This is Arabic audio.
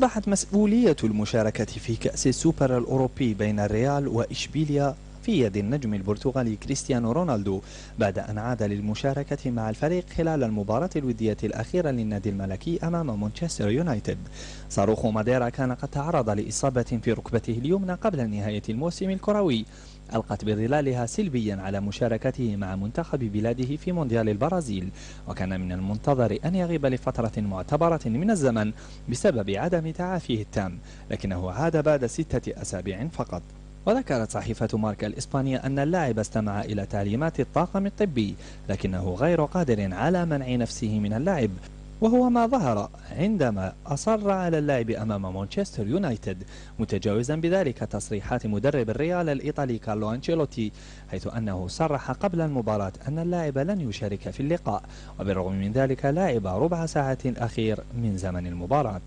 أصبحت مسؤولية المشاركة في كأس السوبر الأوروبي بين الريال وإشبيليا في يد النجم البرتغالي كريستيانو رونالدو بعد أن عاد للمشاركة مع الفريق خلال المباراة الودية الأخيرة للنادي الملكي أمام مانشستر يونايتد. صاروخ ماديرا كان قد تعرض لإصابة في ركبته اليمنى قبل نهاية الموسم الكروي. ألقت بظلالها سلبيا على مشاركته مع منتخب بلاده في مونديال البرازيل وكان من المنتظر أن يغيب لفترة معتبرة من الزمن بسبب عدم تعافيه التام لكنه عاد بعد ستة أسابيع فقط. وذكرت صحيفة ماركا الإسبانية أن اللاعب استمع إلى تعليمات الطاقم الطبي لكنه غير قادر على منع نفسه من اللعب. وهو ما ظهر عندما أصر على اللعب أمام مانشستر يونايتد متجاوزا بذلك تصريحات مدرب الريال الإيطالي كارلو أنشيلوتي حيث أنه صرح قبل المباراة أن اللاعب لن يشارك في اللقاء وبالرغم من ذلك لعب ربع ساعة الأخير من زمن المباراة.